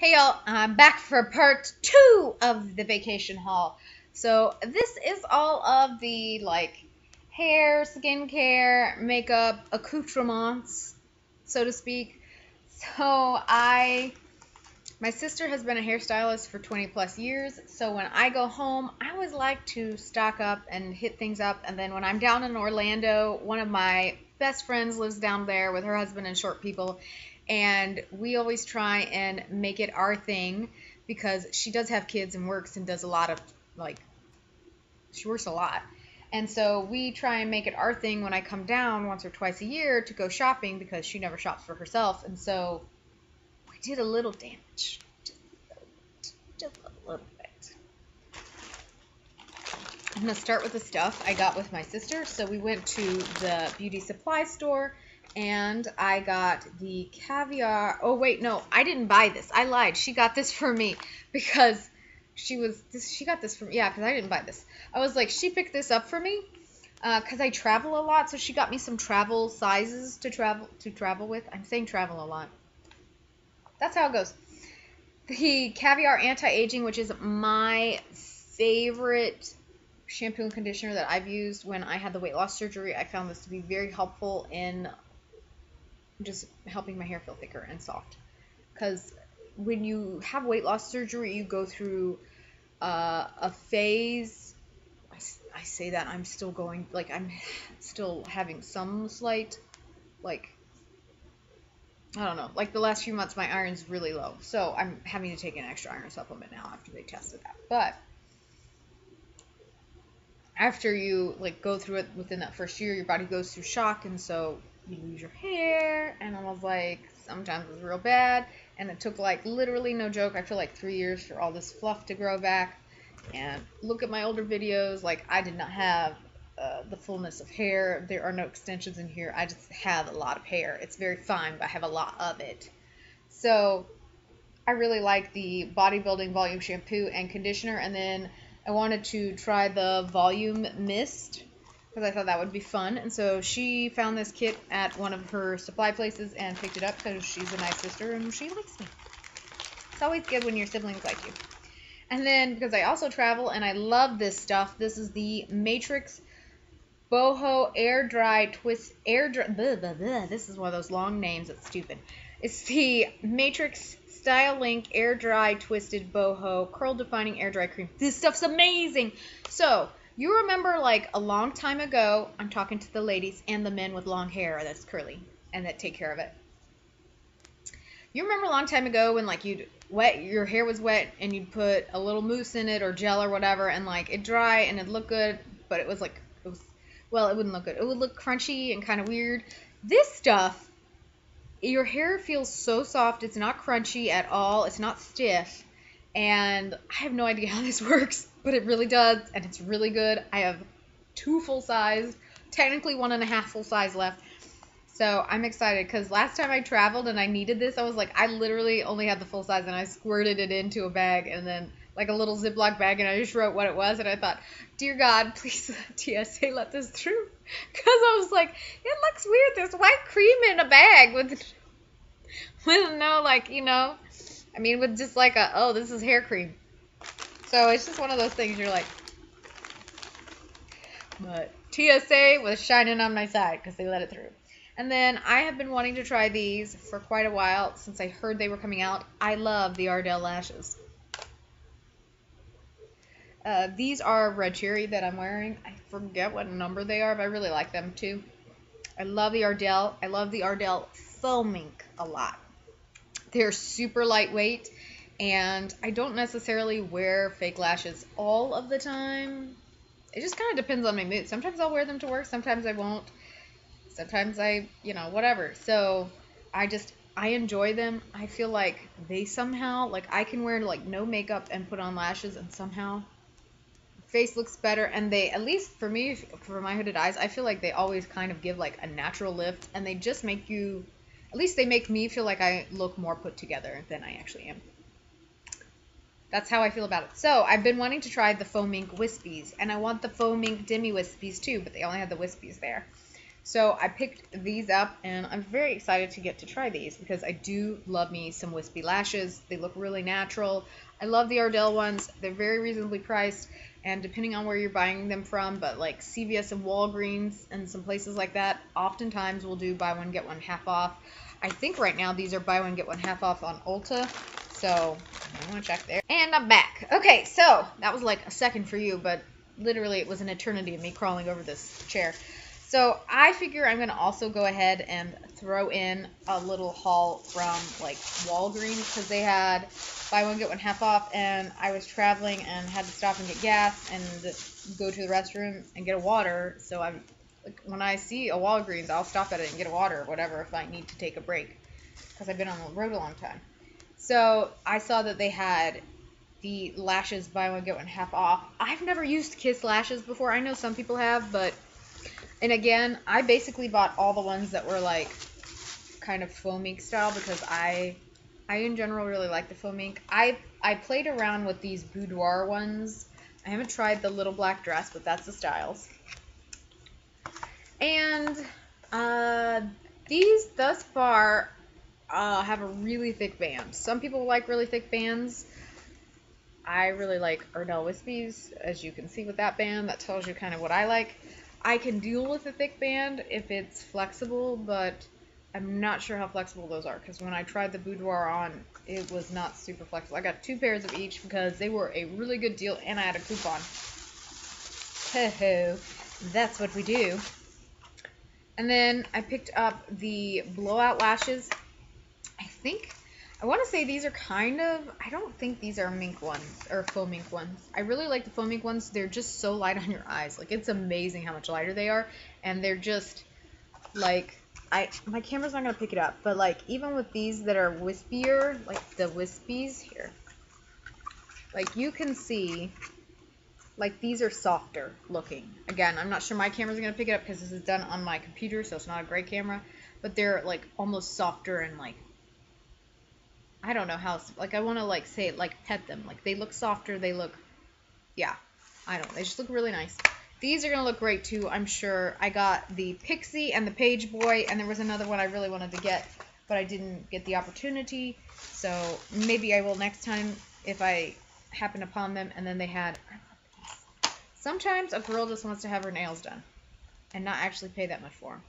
Hey y'all, I'm back for part two of the vacation haul. So this is all of the like hair, skincare, makeup, accoutrements, so to speak. So I, my sister has been a hairstylist for 20 plus years. So when I go home, I always like to stock up and hit things up. And then when I'm down in Orlando, one of my best friends lives down there with her husband and short people and we always try and make it our thing because she does have kids and works and does a lot of like she works a lot. And so we try and make it our thing when i come down once or twice a year to go shopping because she never shops for herself. And so we did a little damage. Just a little bit, i'm going to start with the stuff i got with my sister. So we went to the beauty supply store and I got the caviar. Oh wait, no, I didn't buy this. I lied. She got this for me because she was this. She got this from yeah, because I didn't buy this. I was like, she picked this up for me because uh, I travel a lot, so she got me some travel sizes to travel to travel with. I'm saying travel a lot. That's how it goes. The caviar anti-aging, which is my favorite shampoo and conditioner that I've used when I had the weight loss surgery. I found this to be very helpful in just helping my hair feel thicker and soft. Because when you have weight loss surgery, you go through uh, a phase. I, I say that I'm still going, like, I'm still having some slight, like, I don't know. Like the last few months, my iron's really low. So I'm having to take an extra iron supplement now after they tested that. But after you like go through it within that first year, your body goes through shock, and so you lose your hair. And I was like, sometimes it's real bad. And it took like literally no joke. I feel like three years for all this fluff to grow back. And look at my older videos. Like I did not have uh, the fullness of hair. There are no extensions in here. I just have a lot of hair. It's very fine, but I have a lot of it. So I really like the bodybuilding volume shampoo and conditioner. And then I wanted to try the volume mist because I thought that would be fun. And so she found this kit at one of her supply places and picked it up because she's a nice sister and she likes me. It's always good when your siblings like you. And then because I also travel and I love this stuff, this is the Matrix Boho Air Dry Twist Air Dry. Blah, blah, blah. This is one of those long names that's stupid. It's the Matrix Style Link Air Dry Twisted Boho Curl Defining Air Dry Cream. This stuff's amazing. So you remember, like, a long time ago, I'm talking to the ladies and the men with long hair that's curly and that take care of it. You remember a long time ago when, like, you'd wet, your hair was wet and you'd put a little mousse in it or gel or whatever and, like, it dry and it'd look good, but it was, like, it was, well, it wouldn't look good. It would look crunchy and kind of weird. This stuff, your hair feels so soft. It's not crunchy at all. It's not stiff. And I have no idea how this works but it really does, and it's really good. I have two full size, technically one and a half full size left. So I'm excited because last time I traveled and I needed this, I was like, I literally only had the full size and I squirted it into a bag and then like a little Ziploc bag and I just wrote what it was and I thought, dear God, please TSA let this through because I was like, it looks weird. There's white cream in a bag with with no like you know, I mean with just like a oh this is hair cream. So it's just one of those things you're like, but TSA was shining on my side because they let it through. And then I have been wanting to try these for quite a while since I heard they were coming out. I love the Ardell lashes. Uh, these are red cherry that I'm wearing. I forget what number they are, but I really like them too. I love the Ardell. I love the Ardell Faux Mink a lot. They're super lightweight and I don't necessarily wear fake lashes all of the time. It just kind of depends on my mood. Sometimes I'll wear them to work, sometimes I won't. Sometimes I, you know, whatever. So I just I enjoy them. I feel like they somehow like I can wear like no makeup and put on lashes and somehow face looks better and they at least for me for my hooded eyes I feel like they always kind of give like a natural lift and they just make you at least they make me feel like I look more put together than I actually am. That's how I feel about it. So I've been wanting to try the faux mink wispies, and I want the faux mink demi wispies too, but they only have the wispies there. So I picked these up and I'm very excited to get to try these because I do love me some wispy lashes. They look really natural. I love the Ardell ones. They're very reasonably priced and depending on where you're buying them from, but like CVS and Walgreens and some places like that, oftentimes will do buy one get one half off. I think right now these are buy one get one half off on Ulta. So I want to check there. And I'm back. Okay, so that was like a second for you, but literally it was an eternity of me crawling over this chair. So I figure I'm going to also go ahead and throw in a little haul from like Walgreens because they had buy one get one half off and I was traveling and had to stop and get gas and go to the restroom and get a water. So I'm like when I see a Walgreens, I'll stop at it and get a water or whatever if I need to take a break because I've been on the road a long time. So I saw that they had the lashes buy one get one half off. I've never used Kiss lashes before. I know some people have, but and again, I basically bought all the ones that were like kind of faux mink style because I I in general really like the faux mink. I I played around with these boudoir ones. I haven't tried the little black dress, but that's the styles. And uh, these thus far uh, have a really thick band. Some people like really thick bands. I really like Ardell Wispies, as you can see with that band. That tells you kind of what I like. I can deal with a thick band if it's flexible, but I'm not sure how flexible those are because when I tried the boudoir on, it was not super flexible. I got two pairs of each because they were a really good deal and I had a coupon. Ho ho, that's what we do. And then I picked up the blowout lashes. I think I want to say these are kind of, I don't think these are mink ones or faux mink ones. I really like the faux mink ones. They're just so light on your eyes. Like it's amazing how much lighter they are. And they're just like, I, my camera's not going to pick it up, but like even with these that are wispier, like the wispies here, like you can see like these are softer looking. Again, I'm not sure my camera's going to pick it up because this is done on my computer, so it's not a great camera, but they're like almost softer and like I don't know how like I want to like say it like pet them. Like they look softer, they look yeah. I don't. They just look really nice. These are to look great too, I'm sure. I got the Pixie and the Page Boy and there was another one I really wanted to get, but I didn't get the opportunity. So maybe I will next time if I happen upon them and then they had Sometimes a girl just wants to have her nails done and not actually pay that much for them.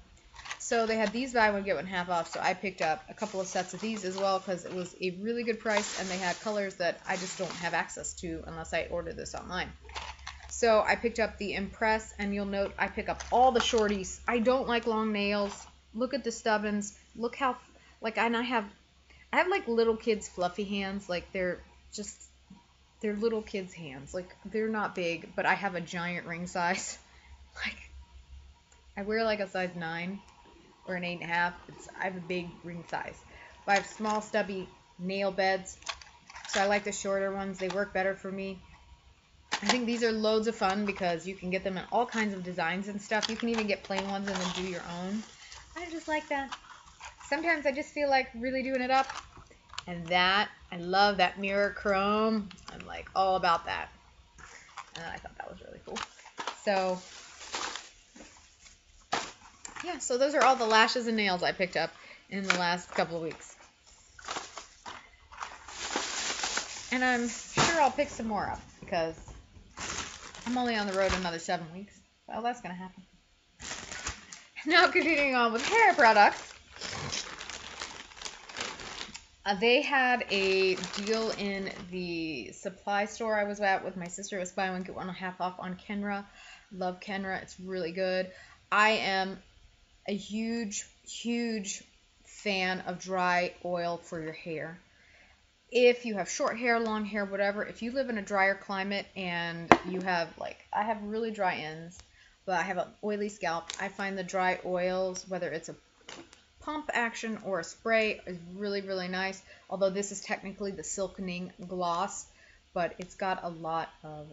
So they had these buy one get one half off. So I picked up a couple of sets of these as well because it was a really good price and they had colors that I just don't have access to unless I order this online. So I picked up the Impress and you'll note I pick up all the shorties. I don't like long nails. Look at the stubbins. Look how like and I have I have like little kids fluffy hands like they're just they're little kids hands. Like they're not big, but I have a giant ring size. Like I wear like a size 9 an 8.5. It's, I have a big ring size. But I have small, stubby nail beds. So I like the shorter ones. They work better for me. I think these are loads of fun because you can get them in all kinds of designs and stuff. You can even get plain ones and then do your own. I just like that. Sometimes I just feel like really doing it up. And that, I love that mirror chrome. I'm like all about that. And I thought that was really cool. So yeah, so those are all the lashes and nails I picked up in the last couple of weeks. And I'm sure I'll pick some more up because I'm only on the road another seven weeks. Well, that's going to happen. Now continuing on with hair products. Uh, they had a deal in the supply store I was at with my sister. It was buy one get one half off on Kenra. Love Kenra. It's really good. I am a huge, huge fan of dry oil for your hair. If you have short hair, long hair, whatever, if you live in a drier climate and you have, like, I have really dry ends, but I have an oily scalp, I find the dry oils, whether it's a pump action or a spray, is really, really nice. Although this is technically the Silkening Gloss, but it's got a lot of,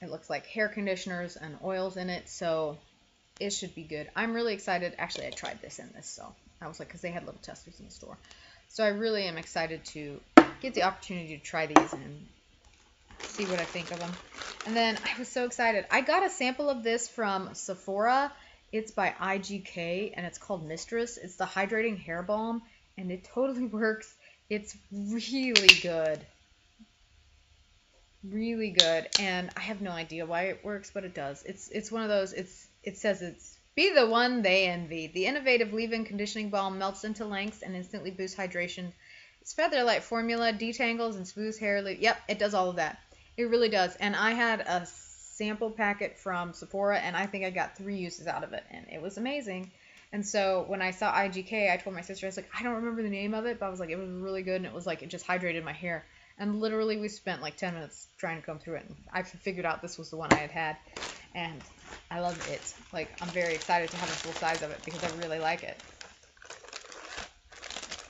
it looks like hair conditioners and oils in it, so it should be good. I'm really excited. Actually, I tried this in this, so I was like, because they had little testers in the store. So I really am excited to get the opportunity to try these and see what I think of them. And then I was so excited. I got a sample of this from Sephora. It's by IGK and it's called Mistress. It's the hydrating hair balm and it totally works. It's really good. Really good. And I have no idea why it works, but it does. It's it's one of those it's it says it's be the one they envy. The innovative leave-in conditioning balm melts into lengths and instantly boosts hydration. Its feather-light formula detangles and smooths hair. Yep, it does all of that. It really does. And I had a sample packet from Sephora, and I think I got three uses out of it, and it was amazing. And so when I saw IGK, I told my sister, I was like, I don't remember the name of it, but I was like, it was really good, and it was like, it just hydrated my hair. And literally, we spent like 10 minutes trying to comb through it, and I figured out this was the one I had had, and I love it. Like, I'm very excited to have a full size of it because I really like it.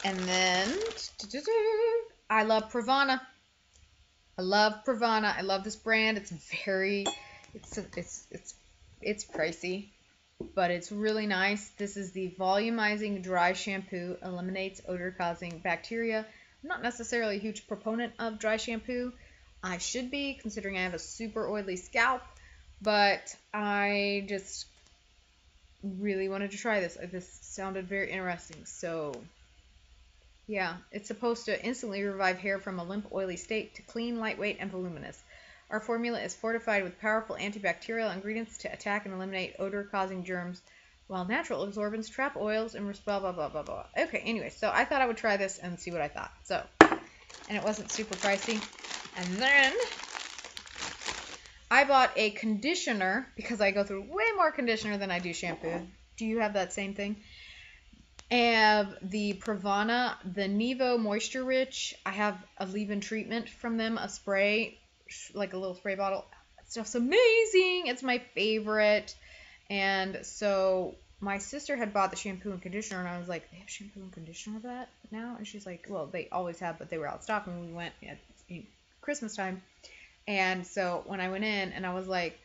And then, I love Pravana. I love Pravana. I love this brand. It's very, it's it's it's it's pricey, but it's really nice. This is the volumizing dry shampoo. Eliminates odor-causing bacteria. I'm not necessarily a huge proponent of dry shampoo. I should be, considering I have a super oily scalp, but I just really wanted to try this. Uh, this sounded very interesting, so yeah, it's supposed to instantly revive hair from a limp, oily state to clean, lightweight, and voluminous. Our formula is fortified with powerful antibacterial ingredients to attack and eliminate odor-causing germs, while natural absorbents trap oils and blah blah blah blah blah. Okay, anyway, so I thought I would try this and see what I thought. So, and it wasn't super pricey. And then I bought a conditioner because I go through way more conditioner than I do shampoo. Do you have that same thing? And the Pravana, the Nevo Moisture Rich. I have a leave-in treatment from them, a spray, like a little spray bottle. That stuff's amazing. It's my favorite. And so my sister had bought the shampoo and conditioner, and I was like, they have shampoo and conditioner of that now? And she's like, well, they always have, but they were out of stock when we went at Christmas time. And so when I went in, and I was like,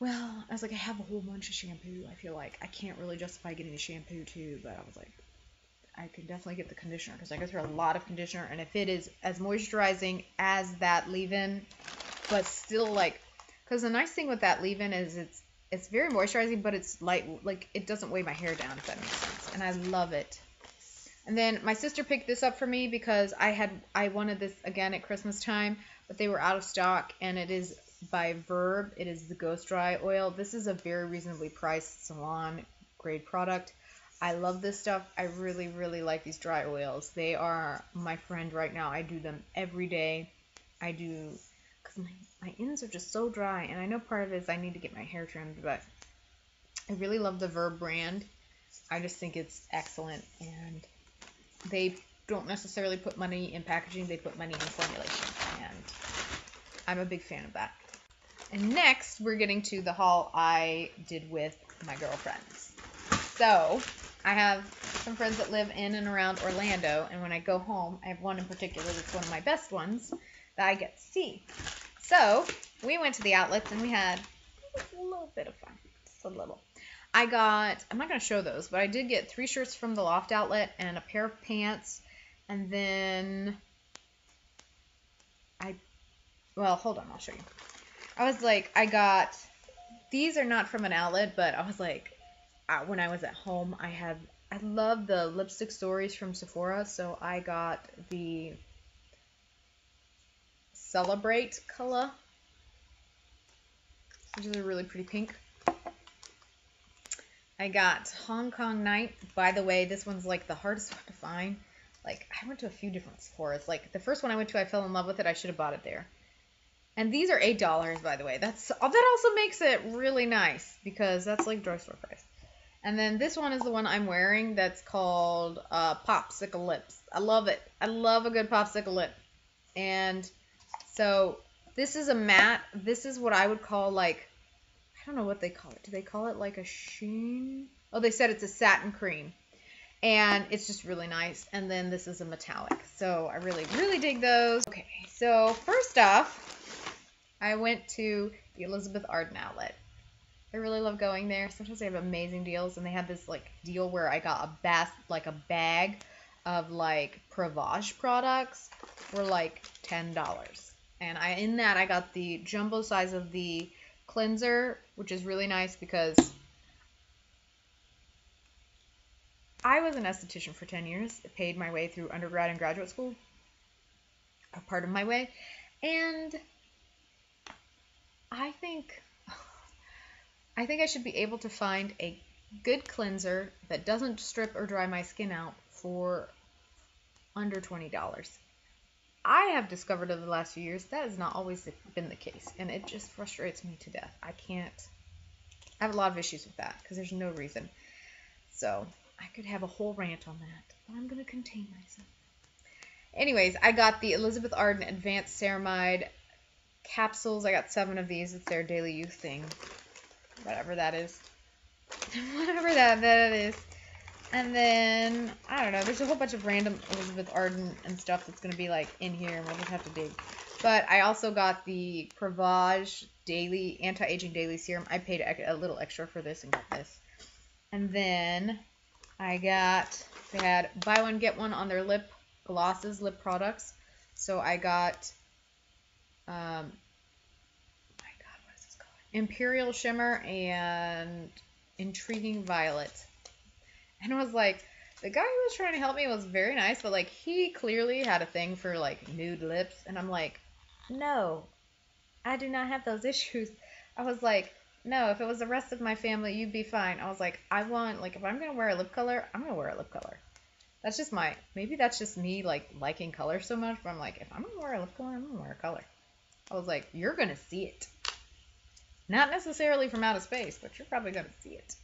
well, I was like, I have a whole bunch of shampoo. I feel like I can't really justify getting the shampoo too, but I was like, I can definitely get the conditioner because I go through a lot of conditioner, and if it is as moisturizing as that leave-in, but still like, because the nice thing with that leave-in is it's it's very moisturizing, but it's light, like it doesn't weigh my hair down if that makes sense, and I love it. And then my sister picked this up for me because I had I wanted this again at Christmas time, but they were out of stock, and it is by Verb. It is the Ghost Dry Oil. This is a very reasonably priced salon grade product. I love this stuff. I really, really like these dry oils. They are my friend right now. I do them every day. I do, because my, my ends are just so dry. And I know part of it is I need to get my hair trimmed, but I really love the Verb brand. I just think it's excellent. And they don't necessarily put money in packaging, they put money in formulation. And I'm a big fan of that. And next, we're getting to the haul I did with my girlfriends. So, I have some friends that live in and around Orlando, and when I go home, I have one in particular that's one of my best ones that I get to see. So, we went to the outlets and we had a little bit of fun. Just a little. I got, I'm not going to show those, but I did get three shirts from the Loft outlet and a pair of pants, and then I, well, hold on, I'll show you. I was like, I got these are not from an outlet, but I was like, uh, when I was at home, I had I love the lipstick stories from Sephora, so I got the Celebrate color, which is a really pretty pink. I got Hong Kong Night. By the way, this one's like the hardest one to find. Like I went to a few different Sephora's. Like the first one I went to, I fell in love with it. I should have bought it there. And these are eight dollars, by the way. That's that also makes it really nice because that's like drugstore price. And then this one is the one I'm wearing. That's called uh, Popsicle Lips. I love it. I love a good popsicle lip. And so this is a matte. This is what I would call like I don't know what they call it. Do they call it like a sheen? Oh, they said it's a satin cream. And it's just really nice. And then this is a metallic. So I really, really dig those. Okay, so first off, I went to the Elizabeth Arden outlet. I really love going there. Sometimes they have amazing deals, and they had this like deal where I got a bas like a bag of like Prevage products for like ten dollars, and I in that I got the jumbo size of the cleanser, which is really nice because I was an esthetician for 10 years. Paid my way through undergrad and graduate school, a part of my way. And I think I think I should be able to find a good cleanser that doesn't strip or dry my skin out for under $20. I have discovered over the last few years that has not always been the case, and it just frustrates me to death. I can't. I have a lot of issues with that because there's no reason. So I could have a whole rant on that, but I'm gonna contain myself. Anyways, I got the Elizabeth Arden Advanced Ceramide capsules. I got seven of these. It's their daily use thing, whatever that is, whatever that that is. And then, I don't know, there's a whole bunch of random Elizabeth Arden and stuff that's going to be like in here and we'll just have to dig. But I also got the Prevage Daily, Anti-Aging Daily Serum. I paid a little extra for this and got this. And then I got, they had buy one, get one on their lip glosses, lip products. So I got, um, my God, what is this called? Imperial Shimmer and Intriguing Violet and I was like, the guy who was trying to help me was very nice, but like he clearly had a thing for like nude lips, and I'm like, no, I do not have those issues. I was like, no, if it was the rest of my family, you'd be fine. I was like, I want like if I'm gonna wear a lip color, I'm gonna wear a lip color. That's just my maybe that's just me like liking color so much, but I'm like, if I'm gonna wear a lip color, I'm gonna wear a color. I was like, you're gonna see it. Not necessarily from outer space, but you're probably gonna see it.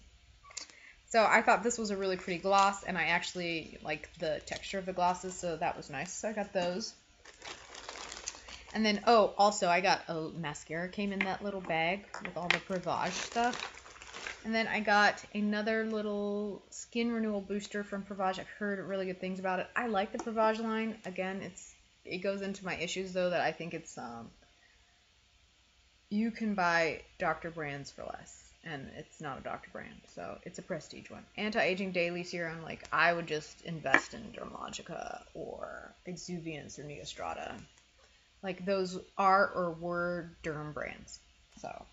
So I thought this was a really pretty gloss, and I actually like the texture of the glosses, so that was nice. So I got those. And then, oh, also I got a mascara came in that little bag with all the Prevage stuff. And then I got another little skin renewal booster from Prevage. I've heard really good things about it. I like the Prevage line. Again, it's it goes into my issues though that I think it's um you can buy Dr. Brands for less and it's not a doctor brand, so it's a prestige one. Anti-aging daily serum, like I would just invest in Dermalogica or Exuviance or Neostrata. Like those are or were derm brands. So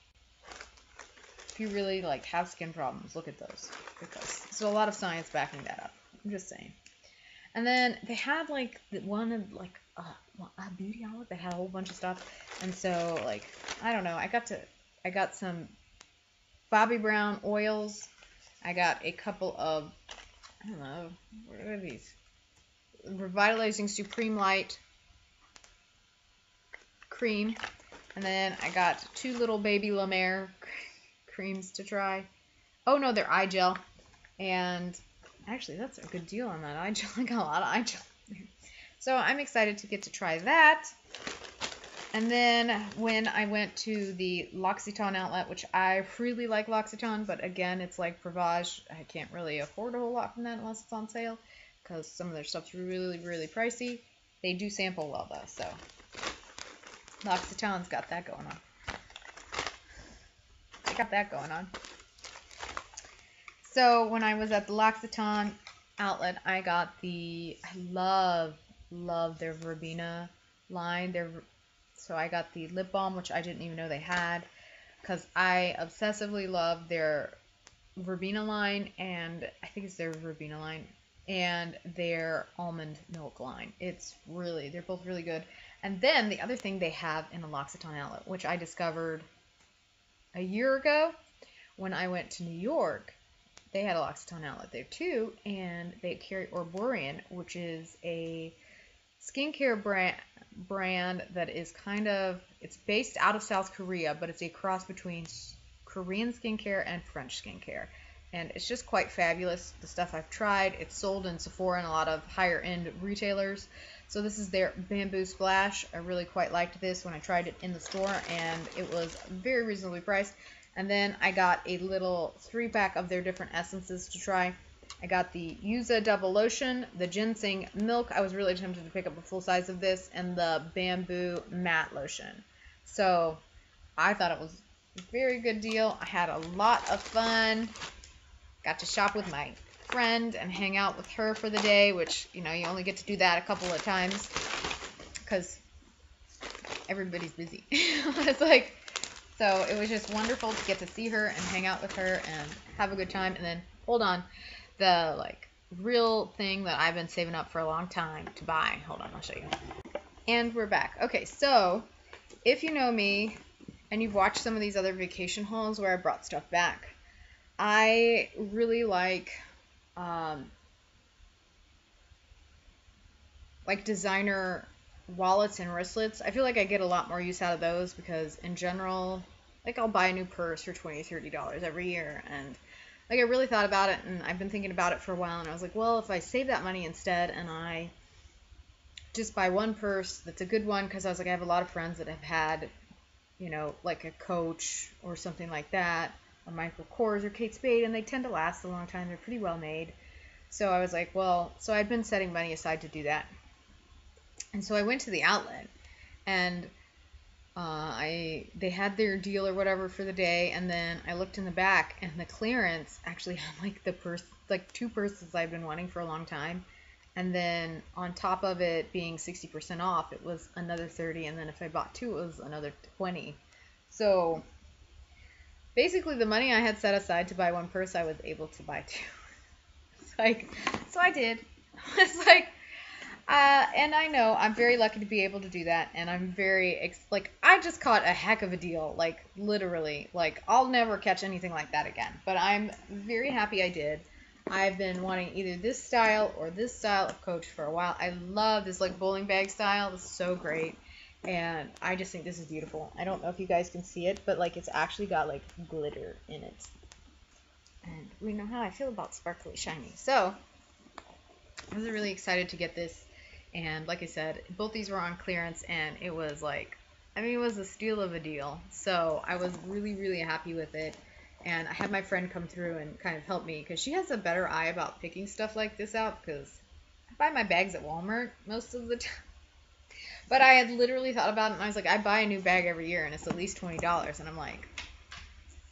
if you really like have skin problems, look at those there's a lot of science backing that up. I'm just saying. And then they had like one of like a, a beauty outlet that had a whole bunch of stuff, and so like I don't know. I got to I got some Bobbi Brown oils. I got a couple of, I don't know, what are these? Revitalizing Supreme Light cream. And then I got two little baby La Mer creams to try. Oh no, they're eye gel. And actually, that's a good deal on that eye gel. I got a lot of eye gel. So I'm excited to get to try that. And then when I went to the L'Occitane outlet, which I really like L'Occitane, but again, it's like Prevage. I can't really afford a whole lot from that unless it's on sale because some of their stuff's really, really pricey. They do sample well though, so L'Occitane's got that going on. I got that going on. So when I was at the L'Occitane outlet, I got the, I love, love their Verbena line. Their so I got the lip balm, which I didn't even know they had, because I obsessively love their verbena line, and I think it's their verbena line, and their almond milk line. It's really, they're both really good. And then the other thing they have in L'Occitane outlet, which I discovered a year ago when I went to New York, they had a L'Occitane outlet there too, and they carry Erborian, which is a skincare brand brand that is kind of it's based out of South Korea, but it's a cross between Korean skincare and French skincare. And it's just quite fabulous. The stuff I've tried, it's sold in Sephora and a lot of higher end retailers. So this is their bamboo splash. I really quite liked this when I tried it in the store and it was very reasonably priced. And then I got a little three pack of their different essences to try. I got the Yuza Double Lotion, the Ginseng Milk. I was really tempted to pick up a full size of this, and the Bamboo Matte Lotion. So I thought it was a very good deal. I had a lot of fun. Got to shop with my friend and hang out with her for the day, which, you know, you only get to do that a couple of times because everybody's busy. it's like, so it was just wonderful to get to see her and hang out with her and have a good time. And then, hold on, the like real thing that I've been saving up for a long time to buy. Hold on, I'll show you. And we're back. Okay, so if you know me and you've watched some of these other vacation hauls where I brought stuff back, I really like um, like designer wallets and wristlets. I feel like I get a lot more use out of those because in general, like I'll buy a new purse for 20 30 dollars every year and like I really thought about it and I've been thinking about it for a while and I was like, well, if I save that money instead and I just buy one purse that's a good one because I was like I have a lot of friends that have had you know like a coach or something like that a Michael Kors or Kate Spade and they tend to last a long time. They're pretty well made. So I was like well so I'd been setting money aside to do that. And so I went to the outlet and uh, I they had their deal or whatever for the day, and then I looked in the back, and the clearance actually had like the purse, like two purses I've been wanting for a long time, and then on top of it being 60% off, it was another 30, and then if I bought two, it was another 20. So basically, the money I had set aside to buy one purse, I was able to buy two. it's like, so I did. it's like uh, and I know I'm very lucky to be able to do that, and I'm very ex- like I just caught a heck of a deal, like literally, like I'll never catch anything like that again. But I'm very happy I did. I've been wanting either this style or this style of coach for a while. I love this like bowling bag style. It's so great. And I just think this is beautiful. I don't know if you guys can see it, but like it's actually got like glitter in it. And we know how I feel about sparkly shiny. So I was really excited to get this and like I said, both these were on clearance, and it was like, I mean, it was a steal of a deal. So I was really, really happy with it. And I had my friend come through and kind of help me because she has a better eye about picking stuff like this out because I buy my bags at Walmart most of the time. But I had literally thought about it and I was like, I buy a new bag every year and it's at least $20. And I'm like,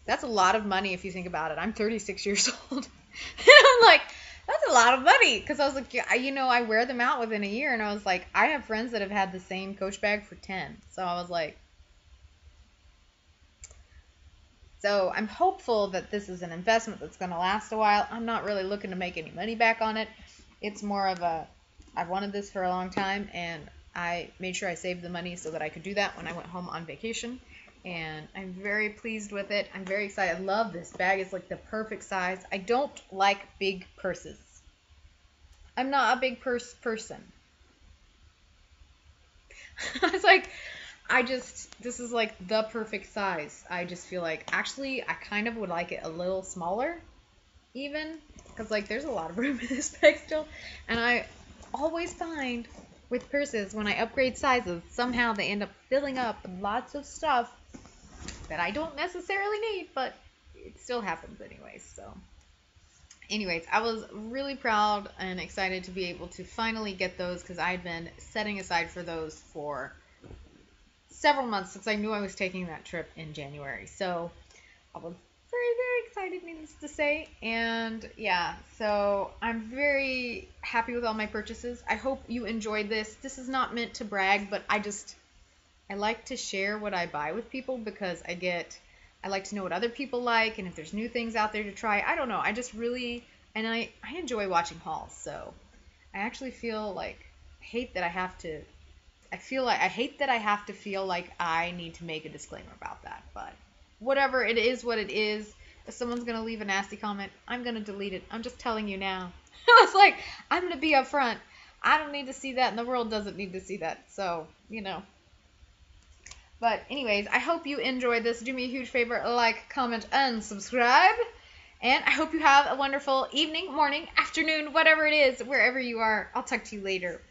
that's a lot of money if you think about it. I'm 36 years old. And I'm like, that's a lot of money. Because I was like, yeah, you know, I wear them out within a year, and I was like, I have friends that have had the same Coach bag for ten. So I was like, so I'm hopeful that this is an investment that's going to last a while. I'm not really looking to make any money back on it. It's more of a, I've wanted this for a long time, and I made sure I saved the money so that I could do that when I went home on vacation and I'm very pleased with it. I'm very excited. I love this bag. It's like the perfect size. I don't like big purses. I'm not a big purse person. it's like I just this is like the perfect size. I just feel like actually I kind of would like it a little smaller even cuz like there's a lot of room in this bag still and I always find with purses when I upgrade sizes somehow they end up filling up lots of stuff that I don't necessarily need, but it still happens anyways. So, anyways, I was really proud and excited to be able to finally get those because I had been setting aside for those for several months since I knew I was taking that trip in January. So, I was very, very excited, needless to say. And yeah, so I'm very happy with all my purchases. I hope you enjoyed this. This is not meant to brag, but I just I like to share what I buy with people because I get I like to know what other people like and if there's new things out there to try. I don't know. I just really and I I enjoy watching hauls. So I actually feel like hate that I have to I feel like I hate that I have to feel like I need to make a disclaimer about that. But whatever it is what it is. If someone's gonna leave a nasty comment, I'm gonna delete it. I'm just telling you now. I was like, I'm gonna be upfront. I don't need to see that, and the world doesn't need to see that. So, you know, but anyways, I hope you enjoyed this. Do me a huge favor, like, comment, and subscribe. And I hope you have a wonderful evening, morning, afternoon, whatever it is, wherever you are. I'll talk to you later.